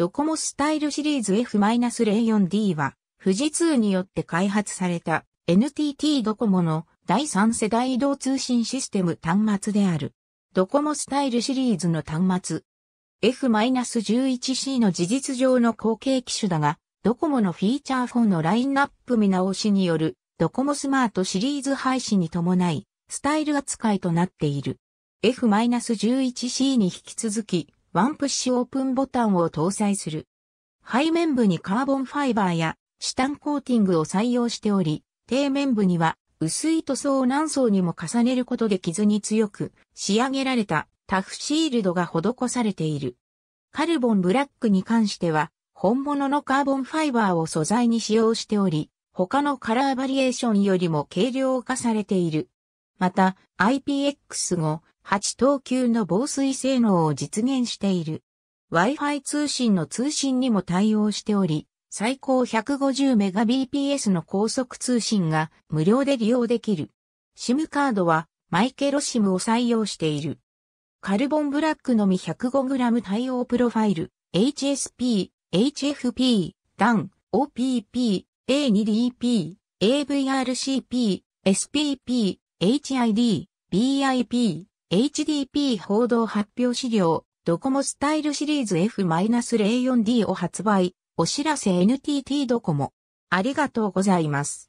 ドコモスタイルシリーズ F-04D は、富士通によって開発された NTT ドコモの第3世代移動通信システム端末である。ドコモスタイルシリーズの端末。F-11C の事実上の後継機種だが、ドコモのフィーチャーフォンのラインナップ見直しによるドコモスマートシリーズ廃止に伴い、スタイル扱いとなっている。F-11C に引き続き、ワンプッシュオープンボタンを搭載する。背面部にカーボンファイバーやチタンコーティングを採用しており、底面部には薄い塗装を何層にも重ねることで傷に強く仕上げられたタフシールドが施されている。カルボンブラックに関しては本物のカーボンファイバーを素材に使用しており、他のカラーバリエーションよりも軽量化されている。また IPX5 8等級の防水性能を実現している。Wi-Fi 通信の通信にも対応しており、最高 150Mbps の高速通信が無料で利用できる。SIM カードはマイケロ SIM を採用している。カルボンブラックのみ 105g 対応プロファイル、HSP、HFP、DAN、OPP、A2DP、AVRCP、SPP、HID、BIP、HDP 報道発表資料、ドコモスタイルシリーズ F-04D を発売、お知らせ NTT ドコモ。ありがとうございます。